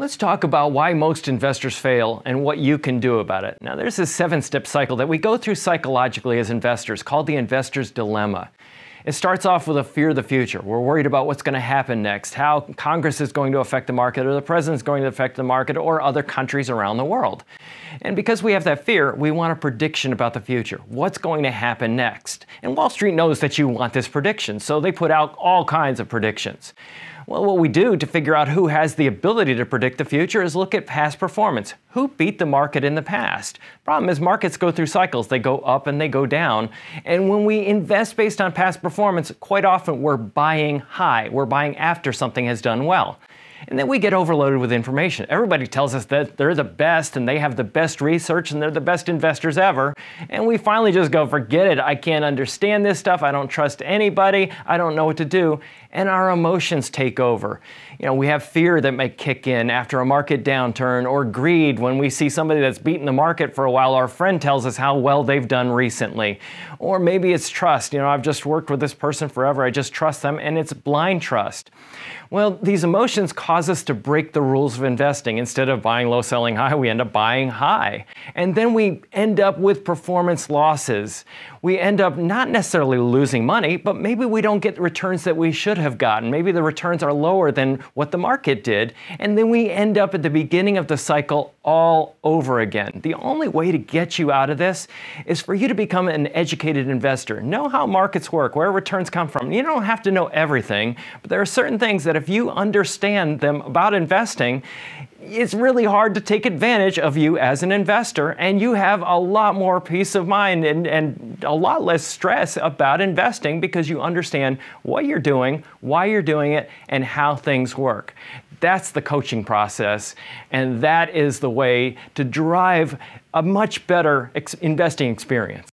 Let's talk about why most investors fail and what you can do about it. Now, there's this seven step cycle that we go through psychologically as investors called the investor's dilemma. It starts off with a fear of the future. We're worried about what's going to happen next, how Congress is going to affect the market, or the president is going to affect the market, or other countries around the world. And because we have that fear, we want a prediction about the future. What's going to happen next? And Wall Street knows that you want this prediction, so they put out all kinds of predictions. Well, what we do to figure out who has the ability to predict the future is look at past performance. Who beat the market in the past? Problem is, markets go through cycles. They go up and they go down. And when we invest based on past performance, quite often we're buying high. We're buying after something has done well. And then we get overloaded with information. Everybody tells us that they're the best and they have the best research and they're the best investors ever. And we finally just go, forget it. I can't understand this stuff. I don't trust anybody. I don't know what to do. And our emotions take over. You know, we have fear that may kick in after a market downturn or greed when we see somebody that's beaten the market for a while. Our friend tells us how well they've done recently. Or maybe it's trust. You know, I've just worked with this person forever. I just trust them and it's blind trust. Well, these emotions cause us to break the rules of investing. Instead of buying low, selling high, we end up buying high. And then we end up with performance losses. We end up not necessarily losing money, but maybe we don't get the returns that we should have gotten. Maybe the returns are lower than what the market did. And then we end up at the beginning of the cycle all over again. The only way to get you out of this is for you to become an educated investor. Know how markets work, where returns come from. You don't have to know everything, but there are certain things that if you understand them about investing, it's really hard to take advantage of you as an investor, and you have a lot more peace of mind and, and a lot less stress about investing because you understand what you're doing, why you're doing it, and how things work. That's the coaching process, and that is the way to drive a much better ex- investing experience.